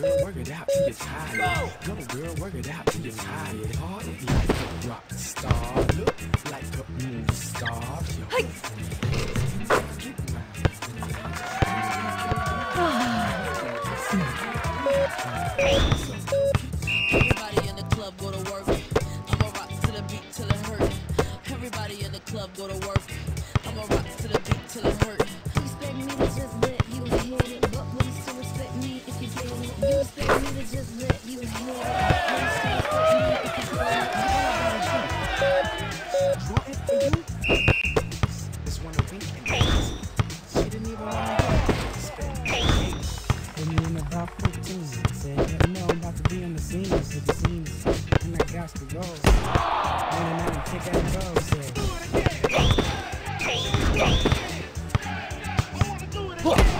girl, work it out till you're tired. Go, girl, work it out till you're tired. Party like a rock star, look like a movie star. Hey. Everybody in the club go to work. I'ma rock to the beat till it hurt. Everybody in the club go to work. pictures. Said, you know, I'm about to be on the scene, so the scenes. And I got to go. Man, and I kick out goals. Said, do it again. Do it again.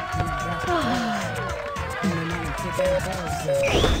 That was good.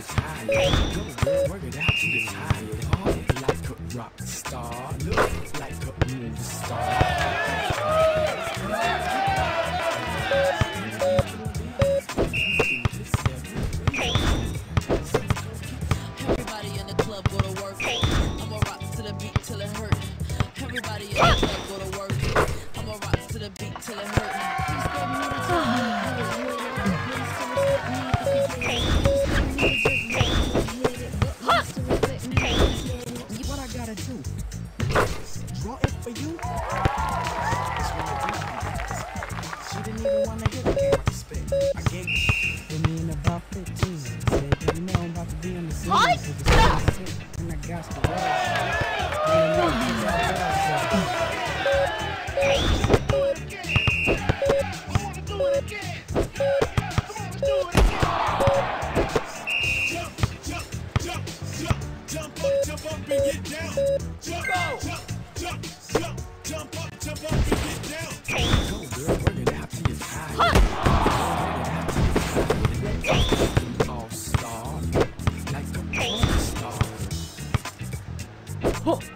It's time. gotta do? Draw it for you? She didn't even wanna. I gave it mean about 15. Said that you know I'm about to be in the scene. And I got the